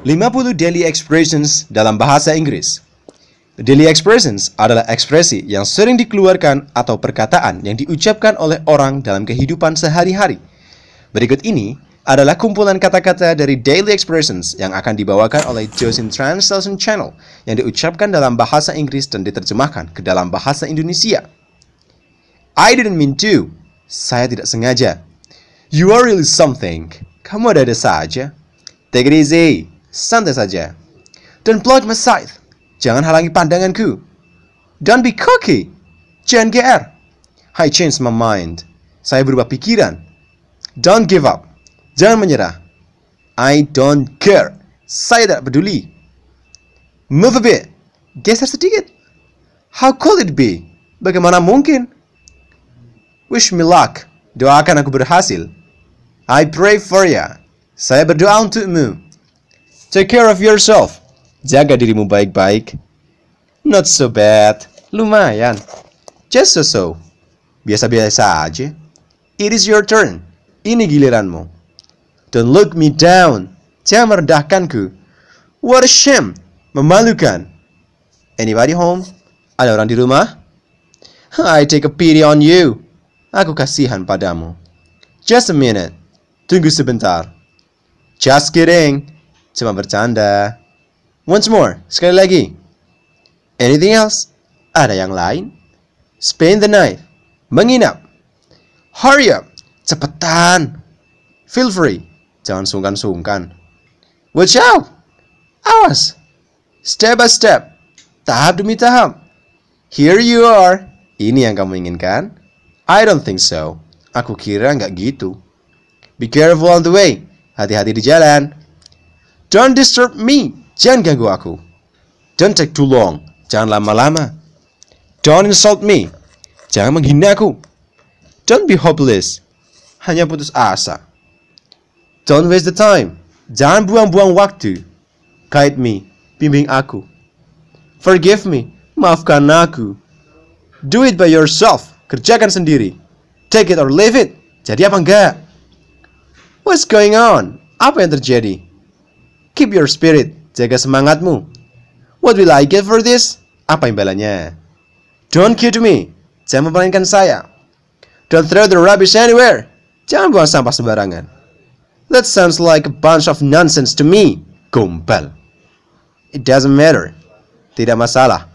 50 daily expressions dalam bahasa Inggris. Daily expressions adalah ekspresi yang sering dikeluarkan atau perkataan yang diucapkan oleh orang dalam kehidupan sehari-hari. Berikut ini adalah kumpulan kata-kata dari daily expressions yang akan dibawakan oleh Josin Translation Channel yang diucapkan dalam bahasa Inggris dan diterjemahkan ke dalam bahasa Indonesia. I didn't mean to. Saya tidak sengaja. You are really something. Kamu ada-ada saja. Take it easy. Santai saja. Don't block my sight. Jangan halangi pandanganku. Don't be cocky. Jangan GR. I changed my mind. Saya berubah pikiran. Don't give up. Jangan menyerah. I don't care. Saya tidak peduli. Move a bit. Geser sedikit. How could it be? Bagaimana mungkin? Wish me luck. Doakan aku berhasil. I pray for ya. Saya berdoa untukmu. Take care of yourself. Jaga dirimu baik-baik. Not so bad. Lumayan. Just so-so. Biasa-biasa aja. It is your turn. Ini giliranmu. Don't look me down. Jangan merendahkanku. What a shame. Memalukan. Anybody home? Ada orang di rumah? I take a pity on you. Aku kasihan padamu. Just a minute. Tunggu sebentar. Just kidding. Cuma bercanda. Once more, sekali lagi. Anything else? Ada yang lain? Spend the night. Menginap. Hurry up. Cepetan. Feel free. Jangan sungkan-sungkan. Watch out. Awas. Step by step. Tahap demi tahap. Here you are. Ini yang kamu inginkan? I don't think so. Aku kira nggak gitu. Be careful on the way. Hati-hati di jalan. Don't disturb me. Jangan ganggu aku. Don't take too long. Jangan lama-lama. Don't insult me. Jangan menghina aku. Don't be hopeless. Hanya putus asa. Don't waste the time. Jangan buang-buang waktu. Guide me. Bimbing aku. Forgive me. Maafkan aku. Do it by yourself. Kerjakan sendiri. Take it or leave it. Jadi apa enggak? What's going on? Apa yang terjadi? Keep your spirit. Jaga semangatmu. What will I get for this? Apa imbalannya? Don't kid me. Jangan mempermainkan saya. Don't throw the rubbish anywhere. Jangan buang sampah sembarangan. That sounds like a bunch of nonsense to me. Gombal. It doesn't matter. Tidak masalah.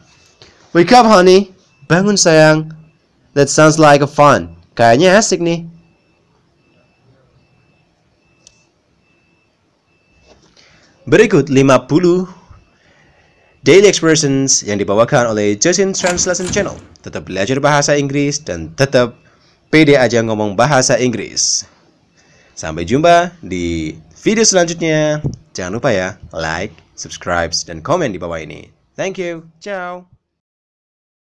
Wake up, honey. Bangun, sayang. That sounds like a fun. Kayaknya asik nih. Berikut 50 daily expressions yang dibawakan oleh Justin Translation Channel. Tetap belajar bahasa Inggris dan tetap pede aja ngomong bahasa Inggris. Sampai jumpa di video selanjutnya. Jangan lupa ya, like, subscribe, dan komen di bawah ini. Thank you. Ciao.